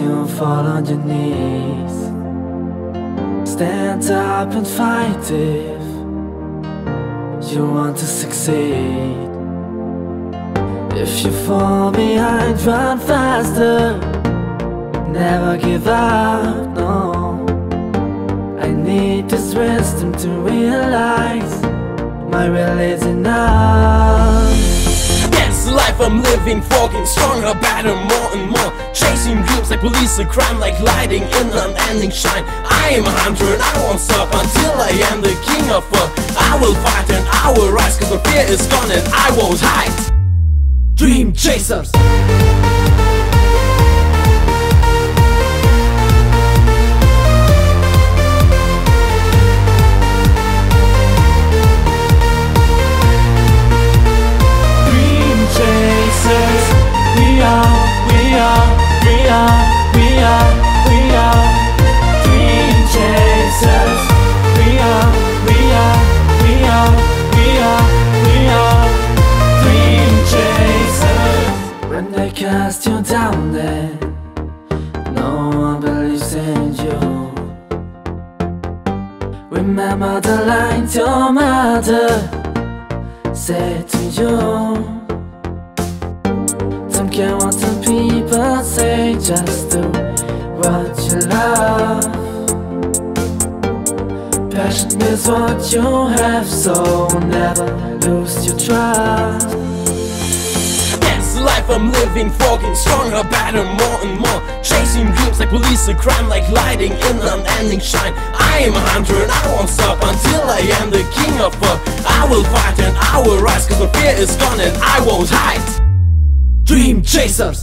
you fall on your knees. Stand up and fight if you want to succeed. If you fall behind, run faster. Never give up, no. I need this wisdom to realize My will is enough that's the life I'm living for, getting stronger, better, more and more. Chasing dreams like police, a crime like lighting in an unending shine. I am a hunter and I won't stop until I am the king of all. I will fight and I will rise, cause the fear is gone and I won't hide. Dream Chasers! Down, there. No one believes in you. Remember the lines your mother said to you. Don't care what the people say Just do what you love. Passion is what you have So never lose your trust life I'm living for, getting stronger, better, more and more. Chasing dreams like police, a crime like lighting in unending shine. I am a hunter and I won't stop until I am the king of all. I will fight and I will rise, cause the fear is gone and I won't hide. Dream Chasers!